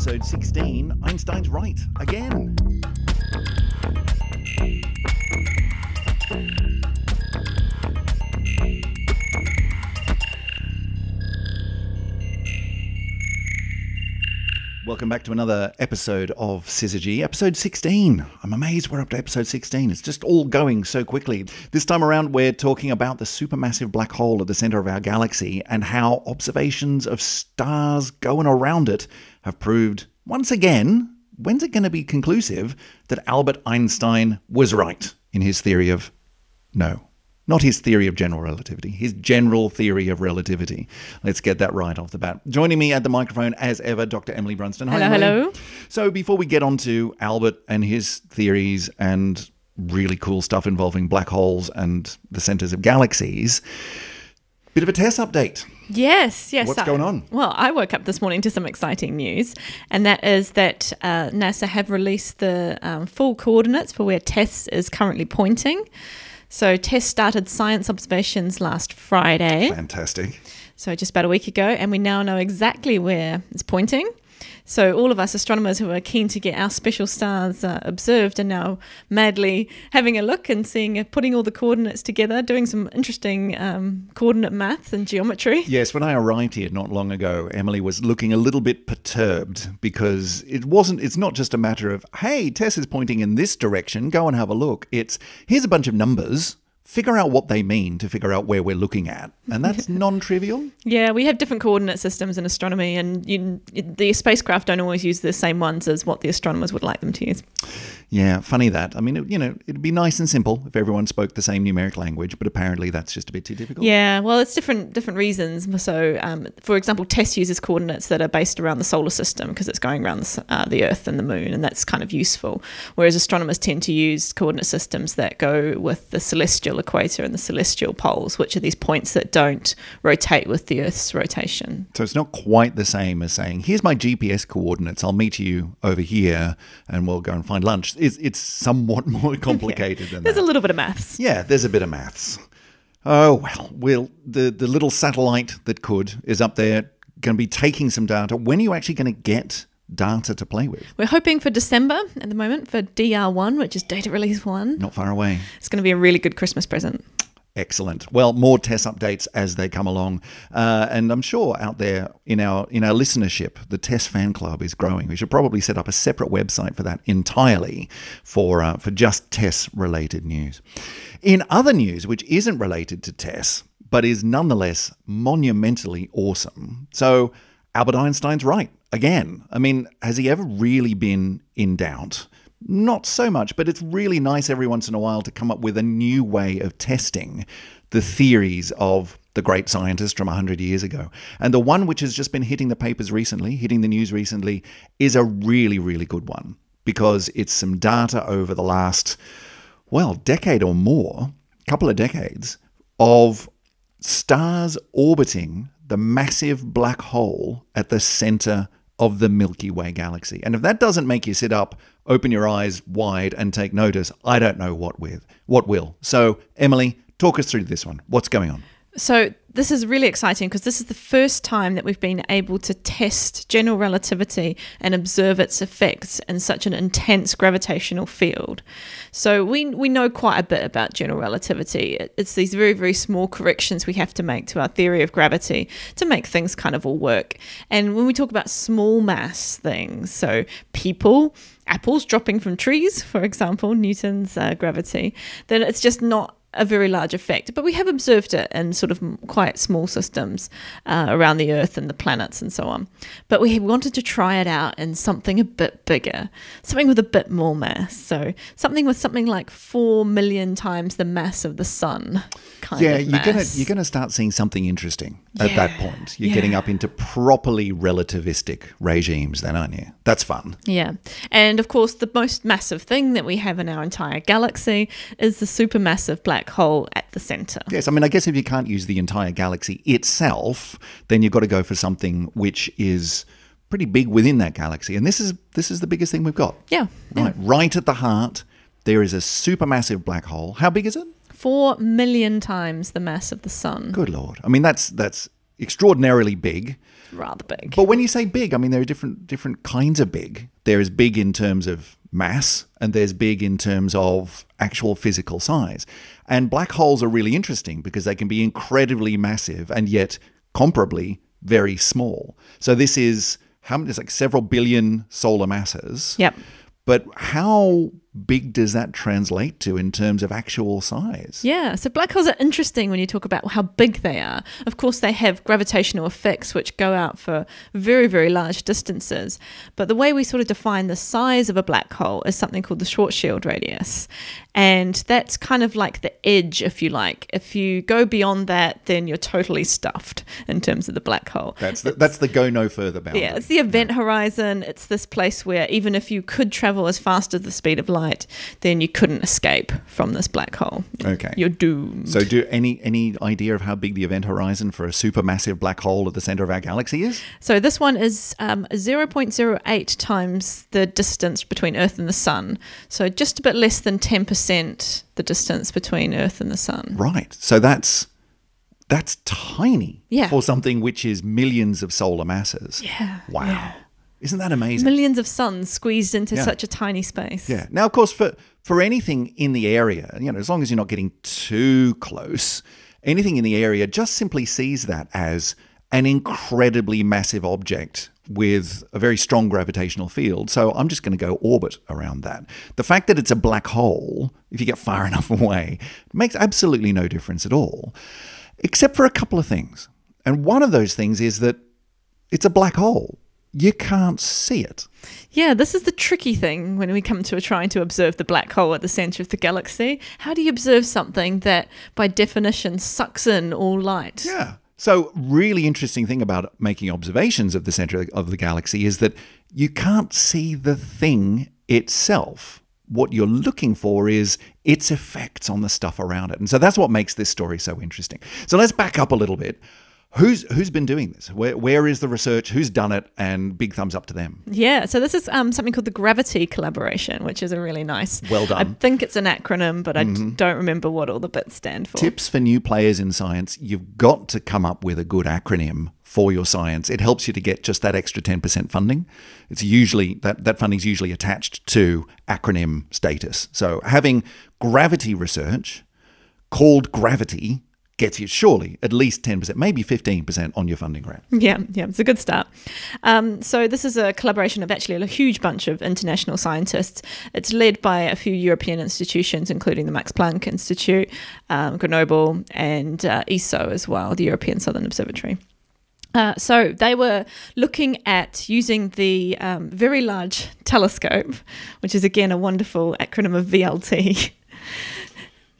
episode 16 Einstein's Right again. Welcome back to another episode of Syzygy, episode 16. I'm amazed we're up to episode 16. It's just all going so quickly. This time around, we're talking about the supermassive black hole at the center of our galaxy and how observations of stars going around it have proved, once again, when's it going to be conclusive that Albert Einstein was right in his theory of no. Not his theory of general relativity, his general theory of relativity. Let's get that right off the bat. Joining me at the microphone, as ever, Dr. Emily Brunsden. Hi, Hello, Emily. hello. So, before we get on to Albert and his theories and really cool stuff involving black holes and the centers of galaxies, bit of a TESS update. Yes, yes. What's I- going on? Well, I woke up this morning to some exciting news, and that is that uh, NASA have released the um, full coordinates for where TESS is currently pointing. So TESS started science observations last Friday, Fantastic. so just about a week ago, and we now know exactly where it's pointing. So all of us astronomers who are keen to get our special stars uh, observed are now madly having a look and seeing, uh, putting all the coordinates together, doing some interesting um, coordinate math and geometry. Yes, when I arrived here not long ago, Emily was looking a little bit perturbed because it wasn't, it's not just a matter of, hey, Tess is pointing in this direction, go and have a look. It's, here's a bunch of numbers, figure out what they mean to figure out where we're looking at. And that's non trivial. Yeah, we have different coordinate systems in astronomy, and you, the spacecraft don't always use the same ones as what the astronomers would like them to use. Yeah, funny that. I mean, it, you know, it'd be nice and simple if everyone spoke the same numeric language, but apparently that's just a bit too difficult. Yeah, well, it's different different reasons. So, um, for example, TESS uses coordinates that are based around the solar system because it's going around the, uh, the Earth and the Moon, and that's kind of useful. Whereas astronomers tend to use coordinate systems that go with the celestial equator and the celestial poles, which are these points that don't rotate with the Earth's rotation. So it's not quite the same as saying, here's my GPS coordinates, I'll meet you over here and we'll go and find lunch. It's, it's somewhat more complicated than There's that. There's a little bit of maths. Yeah, there's a bit of maths. Oh well, well the the little satellite that could is up there, going to be taking some data. When are you actually going to get data to play with? We're hoping for December at the moment for DR1, which is data release one. Not far away. It's going to be a really good Christmas present. Excellent. Well, more TESS updates as they come along, uh, and I'm sure out there in our in our listenership, the TESS fan club is growing. We should probably set up a separate website for that entirely for uh, for just Tess related news. In other news, which isn't related to Tess, but is nonetheless monumentally awesome. So Albert Einstein's right again. I mean, has he ever really been in doubt? Not so much, but it's really nice every once in a while to come up with a new way of testing the theories of the great scientist from 100 years ago. And the one which has just been hitting the papers recently, hitting the news recently, is a really, really good one because it's some data over the last, well, decade or more, couple of decades, of stars orbiting the massive black hole at the center of the Milky Way galaxy. And if that doesn't make you sit up, open your eyes wide and take notice, I don't know what with what will. So, Emily, talk us through this one. What's going on? So this is really exciting because this is the first time that we've been able to test general relativity and observe its effects in such an intense gravitational field. So we we know quite a bit about general relativity. It's these very very small corrections we have to make to our theory of gravity to make things kind of all work. And when we talk about small mass things, so people apples dropping from trees, for example, Newton's uh, gravity, then it's just not a very large effect. But we have observed it in sort of quite small systems uh, around the Earth and the planets and so on. But we wanted to try it out in something a bit bigger, something with a bit more mass. So something with something like four million times the mass of the sun. Kind yeah, of you're gonna you're gonna start seeing something interesting at that point. You're getting up into properly relativistic regimes, then, aren't you? That's fun. Yeah. And of course, the most massive thing that we have in our entire galaxy is the supermassive black hole at the center. Yes, I mean, I guess if you can't use the entire galaxy itself, then you've got to go for something which is pretty big within that galaxy. And this is this is the biggest thing we've got. Yeah. Right, right at the heart, there is a supermassive black hole. How big is it? Four million times the mass of the sun. Good lord! I mean, that's that's extraordinarily big. Rather big. But when you say big, I mean there are different different kinds of big. There is big in terms of mass, and there's big in terms of actual physical size. And black holes are really interesting because they can be incredibly massive and yet comparably very small. So this is how many? It's like several billion solar masses. Yep. But how big does that translate to in terms of actual size? Yeah, so black holes are interesting when you talk about how big they are. Of course, they have gravitational effects which go out for very, very large distances. But the way we sort of define the size of a black hole is something called the Schwarzschild radius. And that's kind of like the edge, if you like. If you go beyond that, then you're totally stuffed in terms of the black hole. That's the, that's the go no further boundary. Yeah, it's the event horizon. It's this place where even if you could travel as fast as the speed of light, then you couldn't escape from this black hole. Okay. You're doomed. So, do any any idea of how big the event horizon for a supermassive black hole at the center of our galaxy is? So this one is um, 0.08 times the distance between Earth and the Sun. So just a bit less than 10% the distance between Earth and the Sun. Right. So that's that's tiny Yeah. for something which is millions of solar masses. Yeah. Wow. yeah. Isn't that amazing? Millions of suns squeezed into Yeah. such a tiny space. Yeah. Now, of course, for for anything in the area, you know, as long as you're not getting too close, anything in the area just simply sees that as an incredibly massive object with a very strong gravitational field. So I'm just going to go orbit around that. The fact that it's a black hole, if you get far enough away, makes absolutely no difference at all, except for a couple of things. And one of those things is that it's a black hole. You can't see it. Yeah, this is the tricky thing when we come to trying to observe the black hole at the center of the galaxy. How do you observe something that, by definition, sucks in all light? Yeah. So, really interesting thing about making observations of the center of the galaxy is that you can't see the thing itself. What you're looking for is its effects on the stuff around it. And so that's what makes this story so interesting. So let's back up a little bit. Who's who's been doing this? Where where is the research? Who's done it? And big thumbs up to them. Yeah, so this is um, something called the Gravity Collaboration, which is a really nice. Well done. I think it's an acronym, but I d- don't remember what all the bits stand for. Tips for new players in science: you've got to come up with a good acronym for your science. It helps you to get just that extra ten percent funding. It's usually that that funding is usually attached to acronym status. So having gravity research called gravity gets you surely at least 10%, maybe 15% on your funding grant. Yeah, yeah, it's a good start. Um, so this is a collaboration of actually a huge bunch of international scientists. It's led by a few European institutions, including the Max Planck Institute, um, Grenoble, and uh, ESO as well, the European Southern Observatory. Uh, so they were looking at using the um, Very Large Telescope, which is again a wonderful acronym of VLT.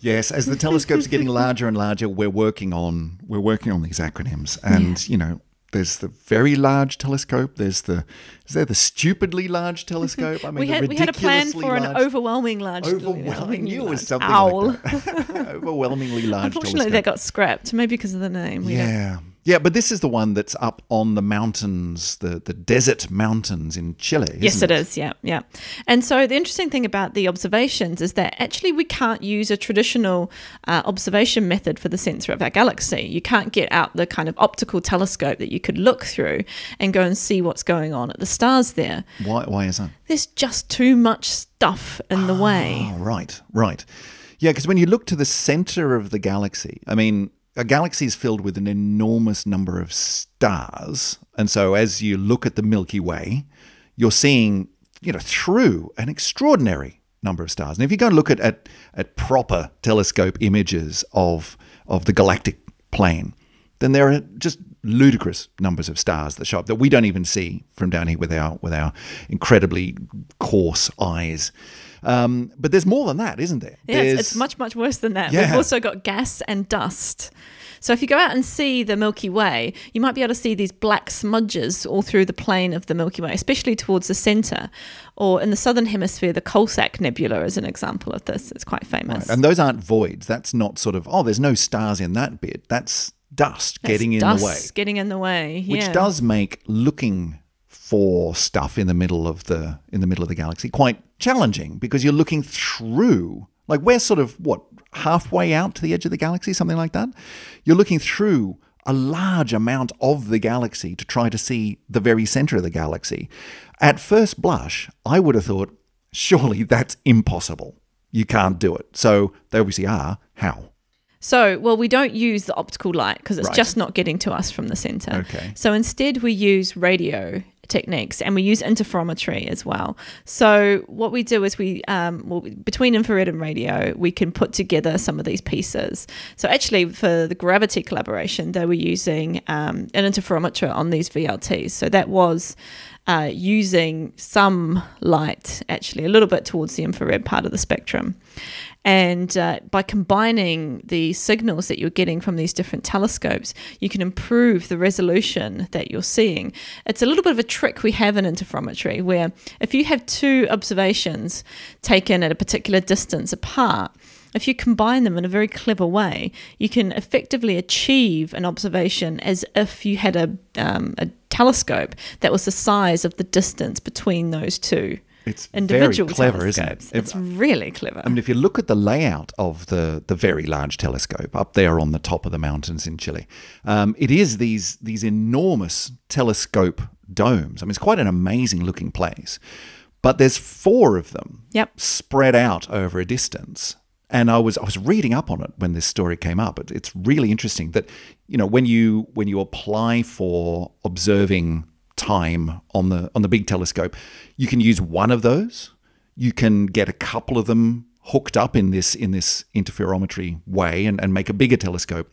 Yes, as the telescopes are getting larger and larger, we're working on we're working on these acronyms, and you know, there's the very large telescope. There's the is there the stupidly large telescope? I mean, we the had we had a plan for an large- overwhelming large. Telescope. Overwhelming. You was something owl. like overwhelmingly large. Unfortunately, telescope. that got scrapped. Maybe because of the name. Yeah. Yeah, but this is the one that's up on the mountains, the, the desert mountains in Chile. Yes, it is. Yeah, yeah. And so the interesting thing about the observations is that actually we can't use a traditional uh, observation method for the center of our galaxy. You can't get out the kind of optical telescope that you could look through and go and see what's going on at the stars there. Why, why is that? There's just too much stuff in the way. Oh, right, right. Yeah, because when you look to the center of the galaxy, I mean, a galaxy is filled with an enormous number of stars. And so as you look at the Milky Way, you're seeing, you know, through an extraordinary number of stars. And if you go and look at, at, at proper telescope images of, of the galactic plane, then there are just ludicrous numbers of stars that show up that we don't even see from down here with our with our incredibly coarse eyes. Um, but there's more than that, isn't there? Yeah, it's, There's- it's much, much worse than that. Yeah. We've also got gas and dust. So if you go out and see the Milky Way, you might be able to see these black smudges all through the plane of the Milky Way, especially towards the center. Or in the southern hemisphere, the Coalsack Nebula is an example of this. It's quite famous. And those aren't voids. That's not sort of, oh, there's no stars in that bit. That's dust That's getting in dust the way. Getting in the way. Which does make looking for stuff in the middle of the in the middle of the galaxy quite challenging because you're looking through like we're sort of what halfway out to the edge of the galaxy something like that you're looking through a large amount of the galaxy to try to see the very center of the galaxy. At first blush, I would have thought, surely that's impossible. You can't do it. So they obviously are. Ah, how? So, well, we don't use the optical light because it's Right. just not getting to us from the center. Okay. So instead, we use radio techniques and we use interferometry as well. So what we do is we, um, well, between infrared and radio, we can put together some of these pieces. So actually, for the gravity collaboration, they were using um, an interferometer on these VLTs. So that was uh, using some light, actually, a little bit towards the infrared part of the spectrum. And uh, by combining the signals that you're getting from these different telescopes, you can improve the resolution that you're seeing. It's a little bit of a trick we have in interferometry where if you have two observations taken at a particular distance apart, if you combine them in a very clever way, you can effectively achieve an observation as if you had a, um, a telescope that was the size of the distance between those two It's individual very clever, isn't it? It's really clever. I mean, if you look at the layout of the the very large telescope up there on the top of the mountains in Chile, um, it is these these enormous telescope domes. I mean, it's quite an amazing looking place. But there's four of them Yep. spread out over a distance. And I was I was reading up on it when this story came up. It, it's really interesting that you know when you when you apply for observing time on the on the big telescope, you can use one of those. You can get a couple of them hooked up in this in this interferometry way and, and make a bigger telescope.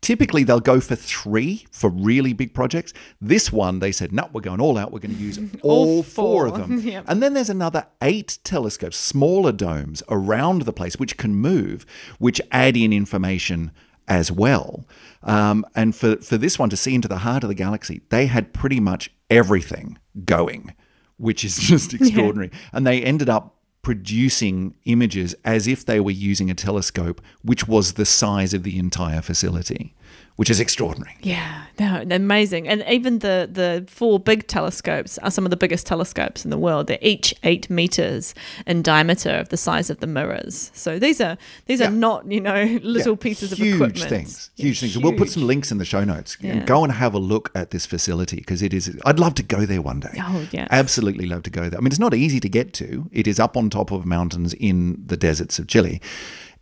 Typically, they'll go for three for really big projects. This one, they said, no, we're going all out. We're going to use all, four of them. Yep. And then there's another eight telescopes, smaller domes around the place, which can move, which add in information as well. Um, and for, for this one to see into the heart of the galaxy, they had pretty much everything going, which is just extraordinary. And they ended up producing images as if they were using a telescope, which was the size of the entire facility, which is extraordinary. Yeah, they're they're amazing. And even the, the four big telescopes are some of the biggest telescopes in the world. They're each eight meters in diameter of the size of the mirrors. So these are these Yeah. are not, you know, little Yeah, pieces huge of equipment. things Yeah, huge things we'll put some links in the show notes Yeah. go and have a look at this facility because it is i'd love to go there one day Oh, yeah. absolutely love to go there i mean it's not easy to get to it is up on top of mountains in the deserts of chile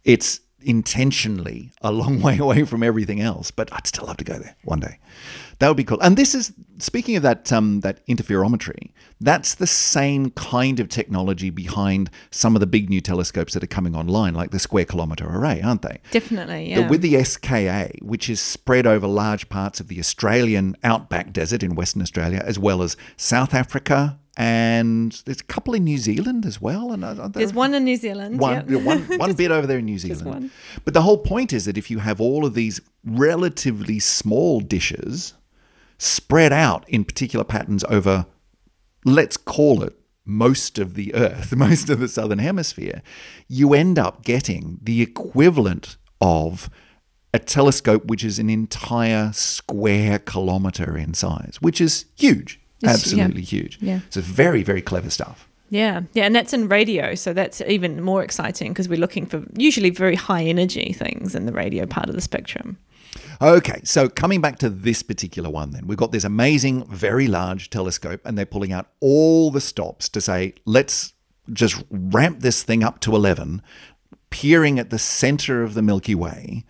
it's intentionally a long way away from everything else but i'd still love to go there one day. That would be cool. And this is speaking of that um, that interferometry that's the same kind of technology behind some of the big new telescopes that are coming online like the square kilometer array aren't they? Definitely, the- yeah. with the SKA, which is spread over large parts of the Australian outback desert in Western Australia, as well as South Africa, and there's a couple in New Zealand as well. And uh, There's one in New Zealand. one, yeah, one, one bit over there in New Zealand. one. But the whole point is that if you have all of these relatively small dishes spread out in particular patterns over, let's call it most of the Earth, most of the southern hemisphere, you end up getting the equivalent of a telescope which is an entire square kilometer in size, which is huge. It's- yeah. Absolutely huge. Yeah. So very, very clever stuff. Yeah, yeah, and that's in radio, so that's even more exciting because we're looking for usually very high energy things in the radio part of the spectrum. Okay, so coming back to this particular one, then we've got this amazing, very large telescope, and they're pulling out all the stops to say, let's just ramp this thing up to 11, peering at the center of the Milky Way,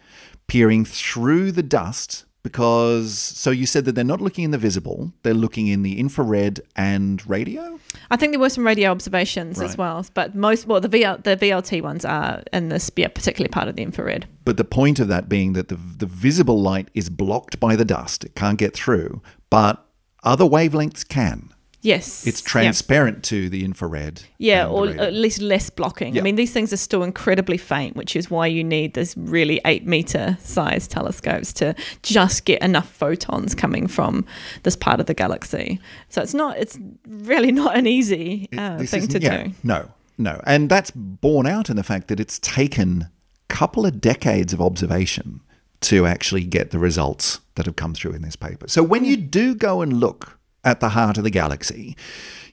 peering through the dust. Because, so you said that they're not looking in the visible, they're looking in the infrared and radio? I think there were some radio observations as well, but most well the VL, the VLT ones are in this yeah, particularly part of the infrared. But the point of that being that the, the visible light is blocked by the dust, it can't get through, but other wavelengths can. Yes, It's transparent to the infrared. Yeah, or at least less blocking. Yeah. I mean, these things are still incredibly faint, which is why you need this really eight meter size telescopes to just get enough photons coming from this part of the galaxy. So it's not, it's really not an easy uh, thing to yeah, do. No, no. And that's borne out in the fact that it's taken a couple of decades of observation to actually get the results that have come through in this paper. So when you do go and look at the heart of the galaxy,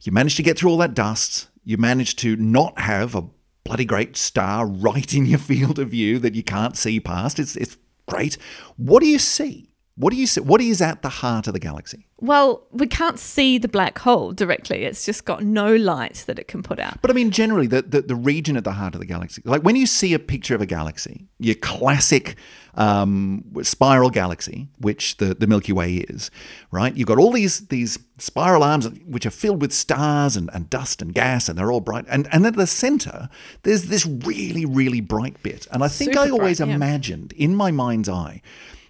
you manage to get through all that dust, you manage to not have a bloody great star right in your field of view that you can't see past. It's it's great. What do you see? What do you see? What is at the heart of the galaxy? Well, we can't see the black hole directly. It's just got no light that it can put out. But I mean, generally, the, the, the region at the heart of the galaxy, like when you see a picture of a galaxy, your classic um, spiral galaxy, which the, the Milky Way is, right? You've got all these these spiral arms which are filled with stars and, and dust and gas, and they're all bright. And, and at the center, there's this really, really bright bit. And I think Super I always bright, yeah. imagined in my mind's eye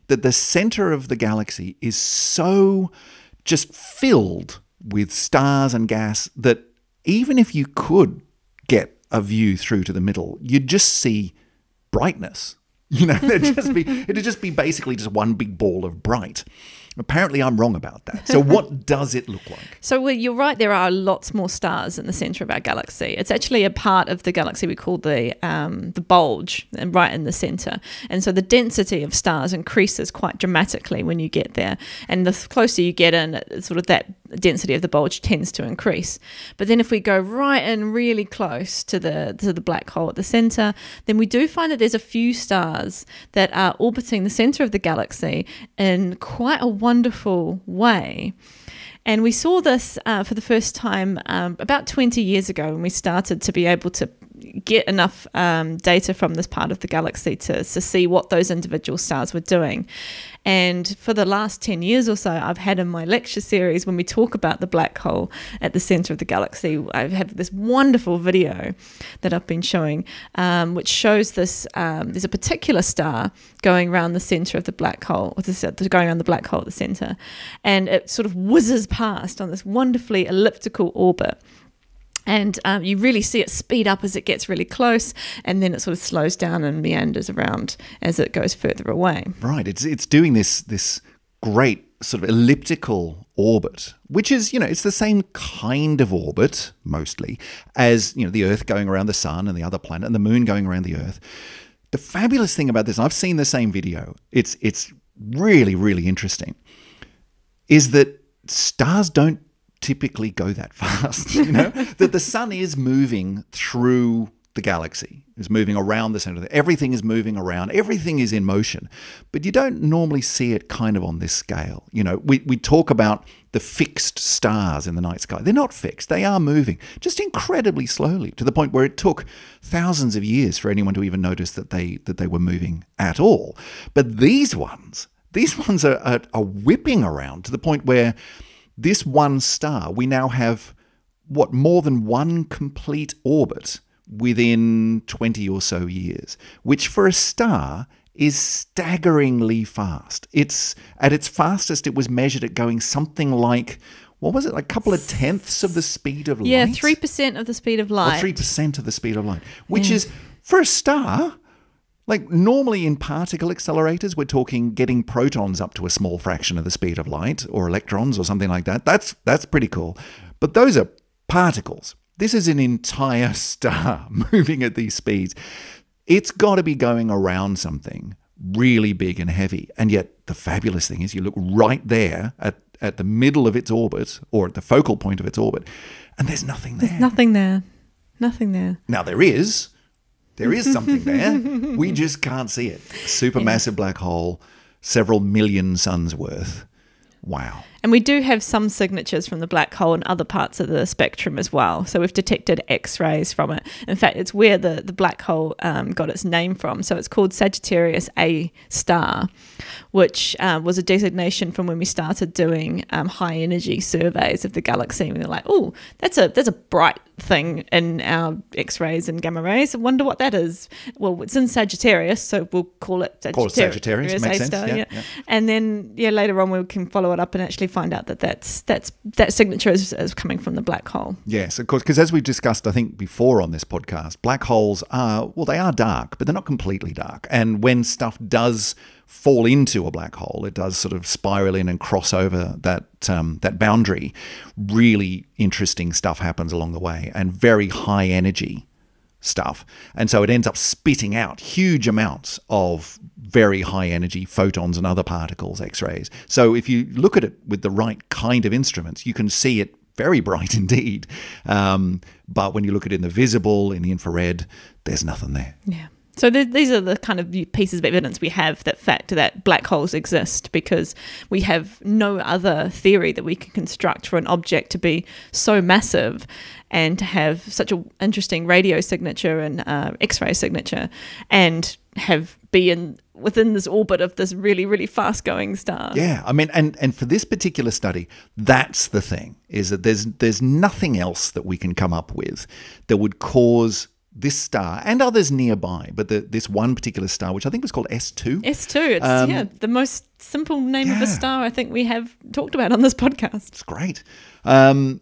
that the center of the galaxy is so just filled with stars and gas that even if you could get a view through to the middle, you'd just see brightness. You know, it'd just be it'd just be basically just one big ball of bright. Apparently, I'm wrong about that. So, what does it look like? So well, you're right. There are lots more stars in the center of our galaxy. It's actually a part of the galaxy we call the um, the bulge, and right in the center. And so the density of stars increases quite dramatically when you get there. And the closer you get in, sort of that density of the bulge tends to increase. But then if we go right in really close to the to the black hole at the center, then we do find that there's a few stars that are orbiting the center of the galaxy in quite a wonderful way. And we saw this uh, for the first time um, about 20 years ago when we started to be able to get enough um, data from this part of the galaxy to, to see what those individual stars were doing. And for the last 10 years or so, I've had in my lecture series, when we talk about the black hole at the center of the galaxy, I have had this wonderful video that I've been showing, um, which shows this. Um, there's a particular star going around the center of the black hole, or this, going around the black hole at the center, and it sort of whizzes past on this wonderfully elliptical orbit and um, you really see it speed up as it gets really close, and then it sort of slows down and meanders around as it goes further away. Right. It's it's doing this this great sort of elliptical orbit, which is you know it's the same kind of orbit mostly as you know the Earth going around the Sun and the other planet and the Moon going around the Earth. The fabulous thing about this, I've seen the same video. It's it's really really interesting. Is that stars don't typically go that fast. You know that the sun is moving through the galaxy, is moving around the center. Everything is moving around. Everything is in motion, but you don't normally see it kind of on this scale. You know, we we talk about the fixed stars in the night sky. They're not fixed. They are moving, just incredibly slowly, to the point where it took thousands of years for anyone to even notice that they that they were moving at all. But these ones, these ones are, are, are whipping around to the point where this one star, we now have what more than one complete orbit within 20 or so years, which for a star is staggeringly fast. It's at its fastest it was measured at going something like what was it, like a couple of tenths of the speed of light? Yeah, three percent of the speed of light. Or 3% of the speed of light, which is for a star like normally in particle accelerators, we're talking getting protons up to a small fraction of the speed of light, or electrons, or something like that. That's that's pretty cool. But those are particles. This is an entire star moving at these speeds. It's got to be going around something really big and heavy. And yet, the fabulous thing is, you look right there at at the middle of its orbit, or at the focal point of its orbit, and there's nothing there. There's nothing there. Nothing there. Now there is. There is something there. we just can't see it. Supermassive black hole, several million suns worth. Wow. And we do have some signatures from the black hole in other parts of the spectrum as well. So we've detected X rays from it. In fact, it's where the, the black hole um, got its name from. So it's called Sagittarius A star, which uh, was a designation from when we started doing um, high energy surveys of the galaxy. And we were like, oh, that's a that's a bright thing in our X rays and gamma rays. I wonder what that is. Well, it's in Sagittarius, so we'll call it Sagittarius. Call it Sagittarius, makes sense, star, yeah, yeah. And then yeah, later on we can follow it up and actually find out that that's that's that signature is, is coming from the black hole. Yes, of course, because as we discussed, I think before on this podcast, black holes are, well, they are dark, but they're not completely dark. And when stuff does fall into a black hole, it does sort of spiral in and cross over that um, that boundary. Really interesting stuff happens along the way, and very high energy stuff. And so it ends up spitting out huge amounts of very high energy photons and other particles, X rays. So if you look at it with the right kind of instruments, you can see it very bright indeed. Um, but when you look at it in the visible, in the infrared, there's nothing there. Yeah. So th- these are the kind of pieces of evidence we have that fact that black holes exist because we have no other theory that we can construct for an object to be so massive and to have such an interesting radio signature and uh, X-ray signature and have be in within this orbit of this really really fast going star. Yeah, I mean, and and for this particular study, that's the thing is that there's there's nothing else that we can come up with that would cause this star and others nearby, but the, this one particular star, which I think was called S2. S2, it's Um, yeah, the most simple name of a star I think we have talked about on this podcast. It's great. Um,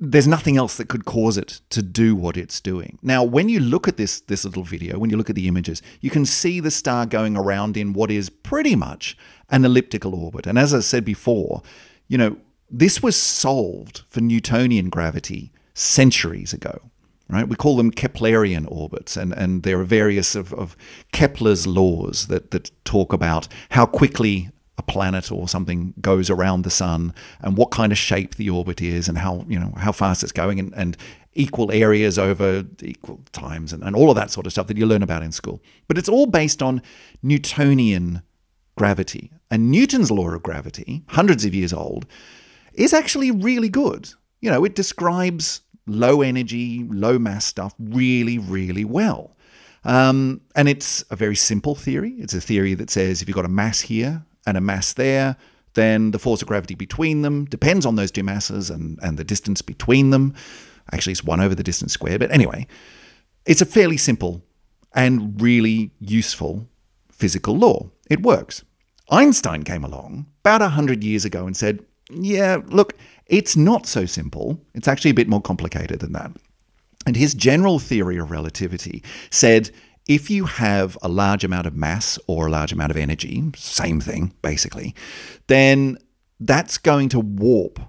there's nothing else that could cause it to do what it's doing. Now, when you look at this this little video, when you look at the images, you can see the star going around in what is pretty much an elliptical orbit. And as I said before, you know, this was solved for Newtonian gravity centuries ago. Right? We call them Keplerian orbits, and, and there are various of, of Kepler's laws that, that talk about how quickly a planet or something goes around the sun and what kind of shape the orbit is and how you know how fast it's going and, and equal areas over equal times and, and all of that sort of stuff that you learn about in school. But it's all based on newtonian gravity. And newton's law of gravity hundreds of years old is actually really good. You know it describes low energy low mass stuff really really well um, and it's a very simple theory. It's a theory that says if you've got a mass here and a mass there, then the force of gravity between them depends on those two masses and, and the distance between them. Actually, it's one over the distance squared. But anyway, it's a fairly simple and really useful physical law. It works. Einstein came along about 100 years ago and said, yeah, look, it's not so simple. It's actually a bit more complicated than that. And his general theory of relativity said if you have a large amount of mass or a large amount of energy, same thing basically, then that's going to warp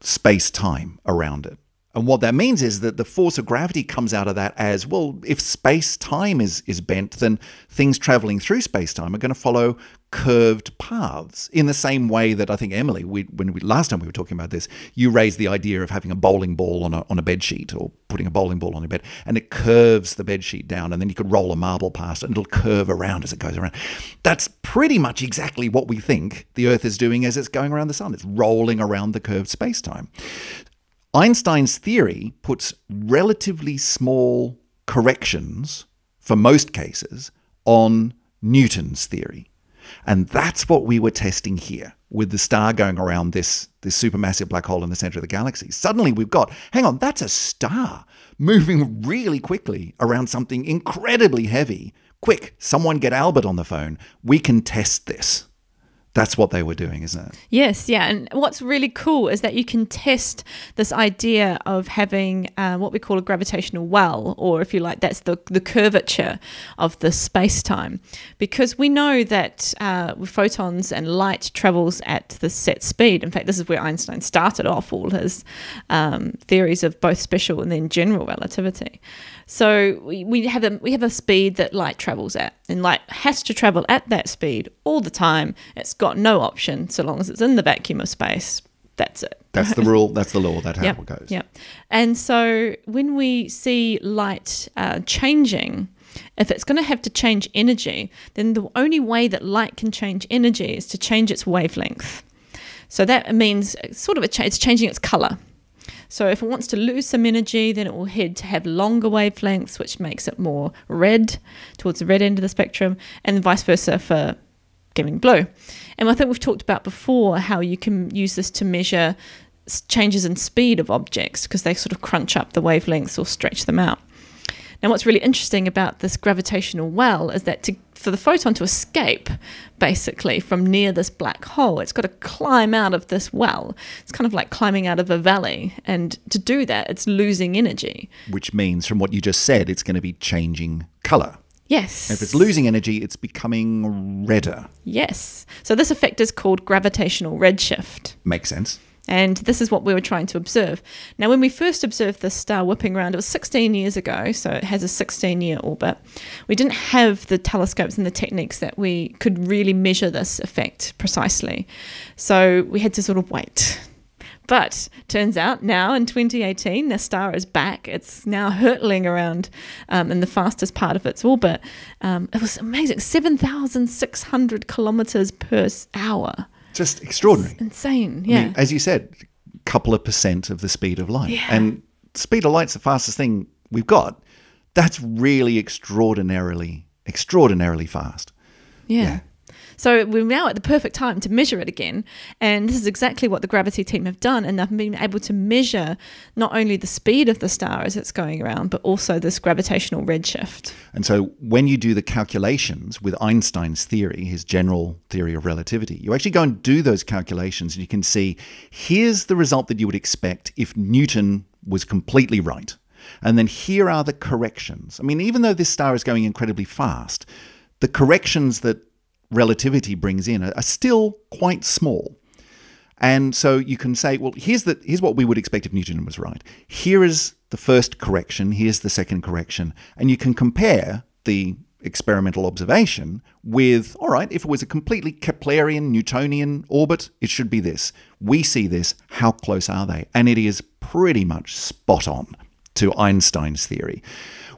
space time around it. And what that means is that the force of gravity comes out of that as well. If space time is, is bent, then things traveling through space time are going to follow curved paths in the same way that I think Emily, we, when we last time we were talking about this, you raised the idea of having a bowling ball on a, on a bed sheet or putting a bowling ball on your bed and it curves the bed sheet down and then you could roll a marble past and it'll curve around as it goes around. That's pretty much exactly what we think the Earth is doing as it's going around the sun. It's rolling around the curved space time. Einstein's theory puts relatively small corrections, for most cases, on Newton's theory. And that's what we were testing here with the star going around this, this supermassive black hole in the center of the galaxy. Suddenly we've got, hang on, that's a star moving really quickly around something incredibly heavy. Quick, someone get Albert on the phone. We can test this. That's what they were doing, isn't it? Yes, yeah. And what's really cool is that you can test this idea of having uh, what we call a gravitational well, or if you like, that's the, the curvature of the space time. Because we know that uh, photons and light travels at the set speed. In fact, this is where Einstein started off all his um, theories of both special and then general relativity. So we, we have a we have a speed that light travels at, and light has to travel at that speed all the time. It's got no option so long as it's in the vacuum of space. That's it. That's the rule. That's the law. That's how Yep. it goes. Yep. And so when we see light uh, changing, if it's going to have to change energy, then the only way that light can change energy is to change its wavelength. So that means sort of a cha- it's changing its color. So if it wants to lose some energy, then it will head to have longer wavelengths, which makes it more red towards the red end of the spectrum, and vice versa for giving blue. And I think we've talked about before how you can use this to measure changes in speed of objects because they sort of crunch up the wavelengths or stretch them out. Now, what's really interesting about this gravitational well is that to, for the photon to escape, basically, from near this black hole, it's got to climb out of this well. It's kind of like climbing out of a valley. And to do that, it's losing energy. Which means, from what you just said, it's going to be changing color. Yes. If it's losing energy, it's becoming redder. Yes. So this effect is called gravitational redshift. Makes sense. And this is what we were trying to observe. Now, when we first observed this star whipping around, it was 16 years ago, so it has a 16 year orbit. We didn't have the telescopes and the techniques that we could really measure this effect precisely. So we had to sort of wait. But turns out now in 2018, the star is back. It's now hurtling around um, in the fastest part of its orbit. Um, it was amazing 7,600 kilometers per hour. Just extraordinary. Insane. I Yeah. mean, as you said, a couple of percent of the speed of light. Yeah. And speed of light's the fastest thing we've got. That's really extraordinarily, extraordinarily fast. Yeah. Yeah. So we're now at the perfect time to measure it again. And this is exactly what the gravity team have done. And they've been able to measure not only the speed of the star as it's going around, but also this gravitational redshift. And so when you do the calculations with Einstein's theory, his general theory of relativity, you actually go and do those calculations and you can see here's the result that you would expect if Newton was completely right. And then here are the corrections. I mean, even though this star is going incredibly fast, the corrections that relativity brings in are, still quite small. And so you can say, well, here's the here's what we would expect if Newton was right. Here is the first correction, here's the second correction, and you can compare the experimental observation with, all right, if it was a completely Keplerian Newtonian orbit, it should be this. We see this, how close are they? And it is pretty much spot on to Einstein's theory.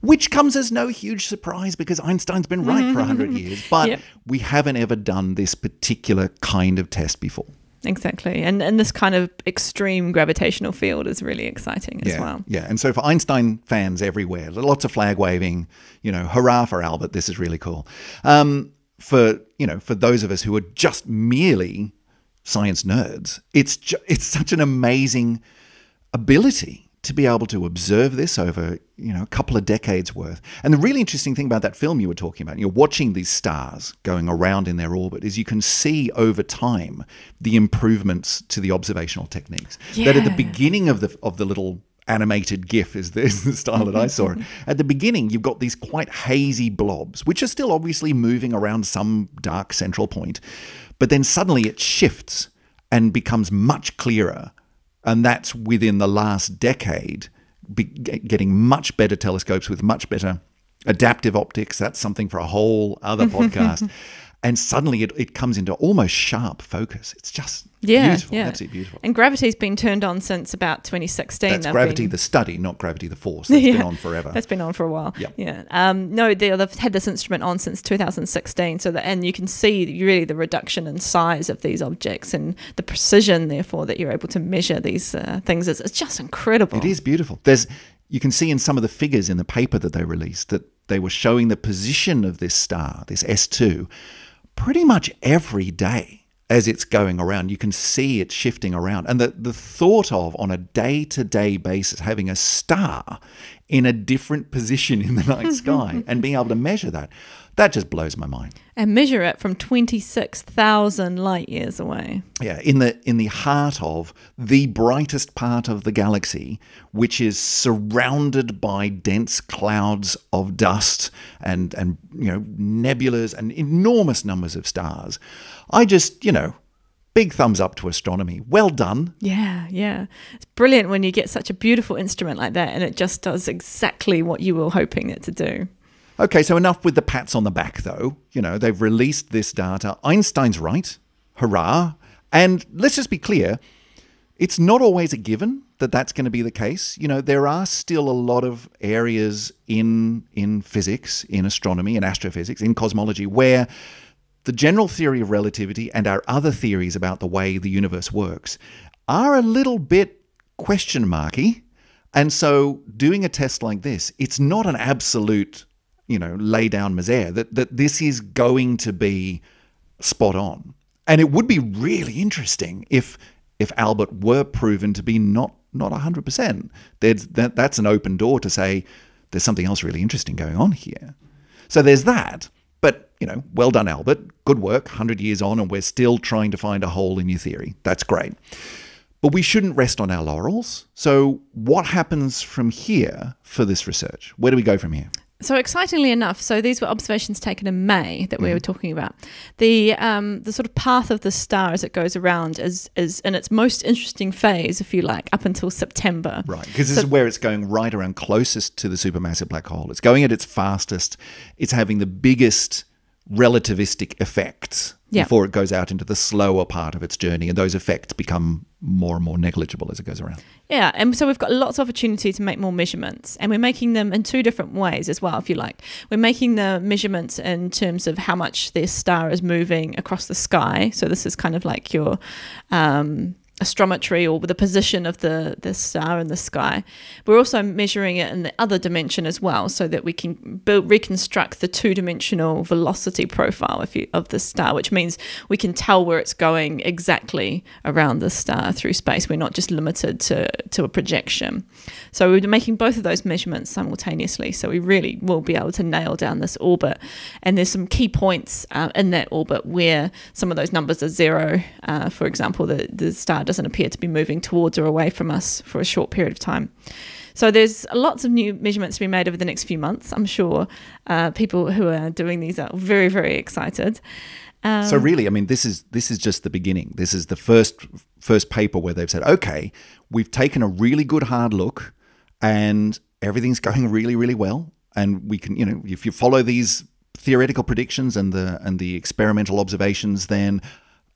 Which comes as no huge surprise because Einstein's been right for 100 years, but Yep. we haven't ever done this particular kind of test before. Exactly. And, and this kind of extreme gravitational field is really exciting as yeah, well. Yeah, and so for Einstein fans everywhere, lots of flag waving, you know, hurrah for Albert, this is really cool. Um, for you know, for those of us who are just merely science nerds, it's ju- it's such an amazing ability to be able to observe this over you know a couple of decades worth. And the really interesting thing about that film you were talking about, you're watching these stars going around in their orbit, is you can see over time the improvements to the observational techniques. That at the beginning of the of the little animated GIF is the, is the style that I saw it. At the beginning, you've got these quite hazy blobs, which are still obviously moving around some dark central point, but then suddenly it shifts and becomes much clearer and that's within the last decade be, getting much better telescopes with much better adaptive optics. That's something for a whole other podcast and suddenly it, it comes into almost sharp focus it's just Yeah, beautiful yeah. absolutely beautiful And gravity's been turned on since about 2016. that's They've gravity been- the study not gravity the force that's been on forever That's been on for a while. Yep. Yeah. Um, no, they, they've had this instrument on since 2016. So that, and you can see really the reduction in size of these objects and the precision, therefore, that you're able to measure these uh, things. It's, it's just incredible. It is beautiful. There's you can see in some of the figures in the paper that they released that they were showing the position of this star, this S2, pretty much every day as it's going around. You can see it shifting around. And the, the thought of on a day to day basis having a star in a different position in the night sky and being able to measure that, that just blows my mind. And measure it from 26,000 light years away. Yeah, in the in the heart of the brightest part of the galaxy, which is surrounded by dense clouds of dust and and you know nebulas and enormous numbers of stars. I just, you know, big thumbs up to astronomy. Well done. Yeah, yeah. It's brilliant when you get such a beautiful instrument like that and it just does exactly what you were hoping it to do. Okay, so enough with the pats on the back, though. You know, they've released this data. Einstein's right. Hurrah. And let's just be clear it's not always a given that that's going to be the case. You know, there are still a lot of areas in, in physics, in astronomy, in astrophysics, in cosmology, where the general theory of relativity and our other theories about the way the universe works are a little bit question marky. And so doing a test like this, it's not an absolute, you know, lay down misere that, that this is going to be spot on. And it would be really interesting if if Albert were proven to be not not 100%. There's, that, that's an open door to say there's something else really interesting going on here. So there's that. But, you know, well done, Albert. Good work, 100 years on, and we're still trying to find a hole in your theory. That's great. But we shouldn't rest on our laurels. So, what happens from here for this research? Where do we go from here? So excitingly enough, so these were observations taken in May that we were talking about. The um, the sort of path of the star as it goes around is is in its most interesting phase, if you like, up until September. Right, because this is where it's going right around closest to the supermassive black hole. It's going at its fastest. It's having the biggest relativistic effects Yeah. before it goes out into the slower part of its journey, and those effects become more and more negligible as it goes around. Yeah, and so we've got lots of opportunity to make more measurements, and we're making them in two different ways as well, if you like. We're making the measurements in terms of how much this star is moving across the sky. So this is kind of like your um, astrometry or the position of the, the star in the sky. We're also measuring it in the other dimension as well, so that we can build, reconstruct the two-dimensional velocity profile you, of the star, which means we can tell where it's going exactly around the star through space. We're not just limited to, to a projection. So we're making both of those measurements simultaneously. So we really will be able to nail down this orbit. And there's some key points uh, in that orbit where some of those numbers are zero. Uh, for example, the, the star doesn't appear to be moving towards or away from us for a short period of time. So there's lots of new measurements to be made over the next few months. I'm sure uh, people who are doing these are very, very excited. Um, So really, I mean, this is this is just the beginning. This is the first first paper where they've said, okay, we've taken a really good hard look, and everything's going really, really well. And we can, you know, if you follow these theoretical predictions and the and the experimental observations, then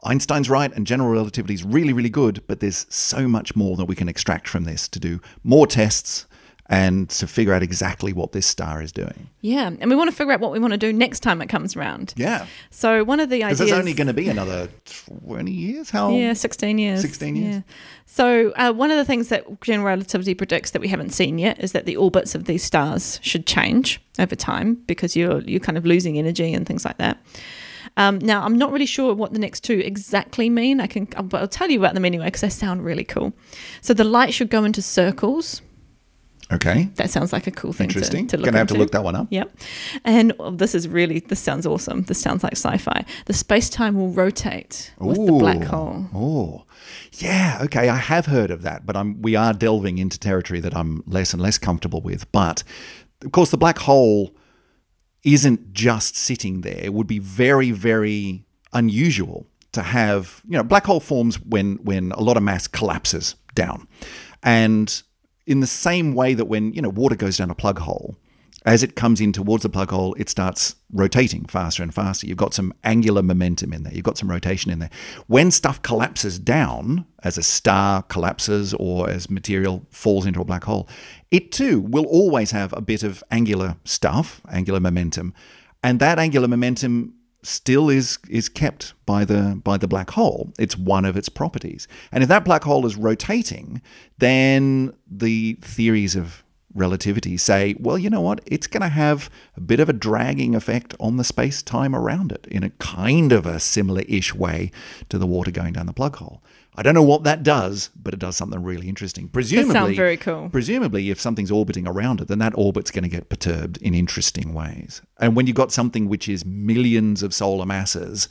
Einstein's right and general relativity is really, really good. But there's so much more that we can extract from this to do more tests and to figure out exactly what this star is doing. yeah, and we want to figure out what we want to do next time it comes around. Yeah, So one of the because ideas there's only going to be another twenty years. How? Yeah, 16 years. 16 years. Yeah. So, uh, one of the things that general relativity predicts that we haven't seen yet is that the orbits of these stars should change over time because you're you're kind of losing energy and things like that. Um, now, I'm not really sure what the next two exactly mean. I can, but I'll tell you about them anyway because they sound really cool. So, the light should go into circles. Okay. That sounds like a cool thing Interesting. to look Gonna have to look that one up. Yep. And oh, this is really, this sounds awesome. This sounds like sci fi. The space time will rotate with the black hole. Oh, yeah. Okay, I have heard of that, but I'm we are delving into territory that I'm less and less comfortable with. But of course, the black hole isn't just sitting there. It would be very, very unusual to have you know black hole forms when when a lot of mass collapses down, and in the same way that when you know water goes down a plug hole as it comes in towards the plug hole, it starts rotating faster and faster. You've got some angular momentum in there. You've got some rotation in there. When stuff collapses down, as a star collapses or as material falls into a black hole, it too will always have a bit of angular stuff, angular momentum, and that angular momentum still is is kept by the by the black hole. It's one of its properties. And if that black hole is rotating, then the theories of relativity say, well, you know what? It's going to have a bit of a dragging effect on the space time around it in a kind of a similar ish way to the water going down the plug hole. I don't know what that does, but it does something really interesting. Presumably, very cool. Presumably, if something's orbiting around it, then that orbit's going to get perturbed in interesting ways. And when you've got something which is millions of solar masses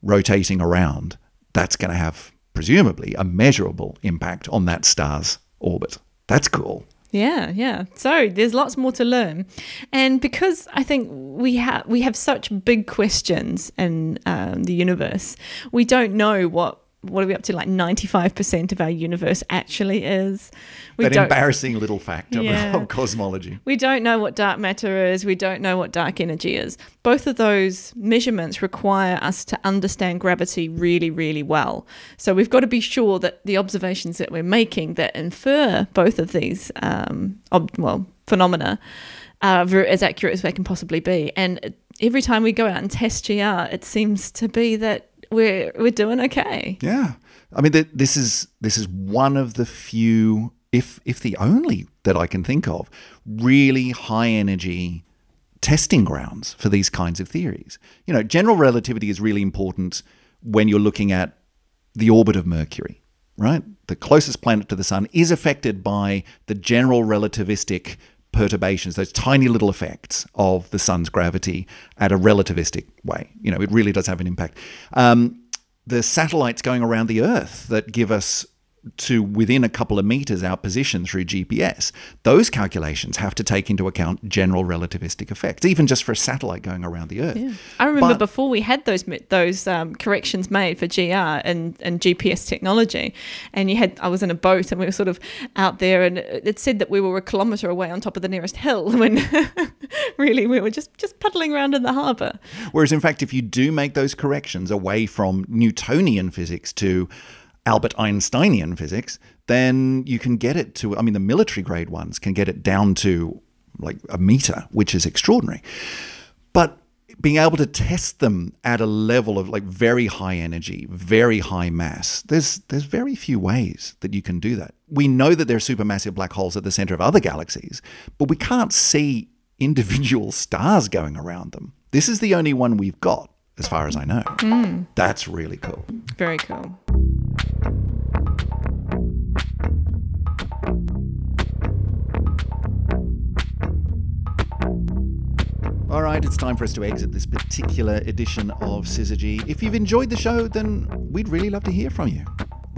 rotating around, that's going to have presumably a measurable impact on that star's orbit. That's cool. Yeah, yeah. So there's lots more to learn, and because I think we have we have such big questions in um, the universe, we don't know what what are we up to? Like ninety five percent of our universe actually is. We that embarrassing little fact of, Yeah. of cosmology. We don't know what dark matter is. We don't know what dark energy is. Both of those measurements require us to understand gravity really, really well. So we've got to be sure that the observations that we're making that infer both of these, um, ob- well, phenomena are as accurate as they can possibly be. And every time we go out and test GR, it seems to be that we're we're doing okay. Yeah, I mean, th- this is this is one of the few, if if the only that I can think of, really high energy testing grounds for these kinds of theories. You know, general relativity is really important when you're looking at the orbit of Mercury, right? The closest planet to the sun is affected by the general relativistic perturbations, those tiny little effects of the sun's gravity at a relativistic way. You know, it really does have an impact. Um, the satellites going around the Earth that give us to within a couple of meters our position through GPS, those calculations have to take into account general relativistic effects, even just for a satellite going around the Earth. Yeah. I remember But- before we had those those um, corrections made for GR and, and GPS technology, and you had I was in a boat and we were sort of out there, and it said that we were a kilometre away on top of the nearest hill when really we were just just puddling around in the harbour. Whereas, in fact, if you do make those corrections away from Newtonian physics to Albert Einsteinian physics, then you can get it to, I mean, the military grade ones can get it down to like a meter, which is extraordinary. But being able to test them at a level of like very high energy, very high mass, there's there's very few ways that you can do that. We know that there are supermassive black holes at the center of other galaxies, but we can't see individual stars going around them. This is the only one we've got, as far as I know. Hmm. That's really cool. Very cool. All right, it's time for us to exit this particular edition of Syzygy. If you've enjoyed the show, then we'd really love to hear from you.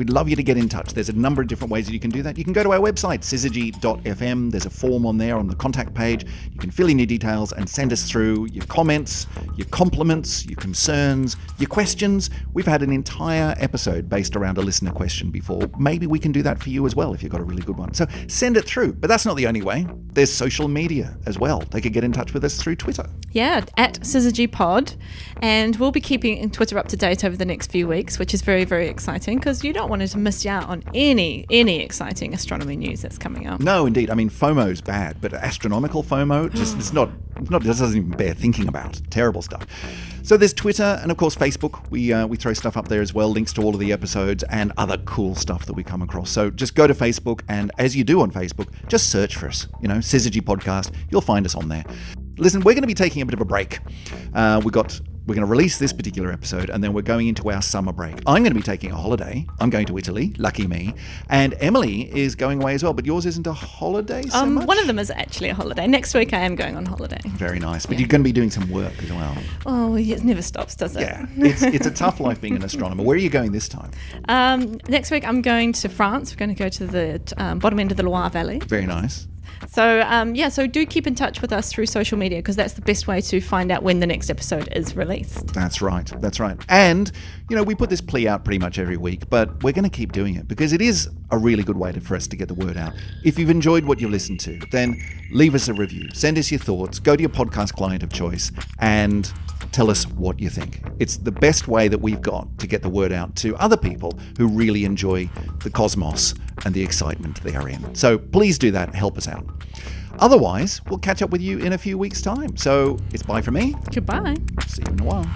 We'd love you to get in touch. There's a number of different ways that you can do that. You can go to our website, syzygy.fm. There's a form on there on the contact page. You can fill in your details and send us through your comments, your compliments, your concerns, your questions. We've had an entire episode based around a listener question before. Maybe we can do that for you as well if you've got a really good one. So send it through. But that's not the only way. There's social media as well. They could get in touch with us through Twitter. Yeah, at Syzygy Pod. And we'll be keeping Twitter up to date over the next few weeks, which is very, very exciting because you don't want to miss out on any any exciting astronomy news that's coming up. No, indeed. I mean, FOMO's bad, but astronomical FOMO just it's not not it doesn't even bear thinking about. Terrible stuff. So there's Twitter and of course Facebook. We uh, we throw stuff up there as well, links to all of the episodes and other cool stuff that we come across. So just go to Facebook and as you do on Facebook, just search for us. You know, Syzygy Podcast. You'll find us on there. Listen, we're going to be taking a bit of a break. Uh, we got we're going to release this particular episode and then we're going into our summer break. I'm going to be taking a holiday. I'm going to Italy, lucky me. And Emily is going away as well, but yours isn't a holiday so Um, much? one of them is actually a holiday. Next week I am going on holiday. Very nice. But you're going to be doing some work as well. Oh, it never stops, does it? Yeah. It's, it's a tough life being an astronomer. Where are you going this time? Um, next week I'm going to France. We're going to go to the um, bottom end of the Loire Valley. Very nice. So um, yeah, so do keep in touch with us through social media because that's the best way to find out when the next episode is released. That's right. That's right. And, you know, we put this plea out pretty much every week, but we're going to keep doing it because it is a really good way to, for us to get the word out. If you've enjoyed what you've listened to, then leave us a review, send us your thoughts, go to your podcast client of choice, and Tell us what you think. It's the best way that we've got to get the word out to other people who really enjoy the cosmos and the excitement they are in. So please do that. Help us out. Otherwise, we'll catch up with you in a few weeks' time. So it's bye from me. Goodbye. See you in a while.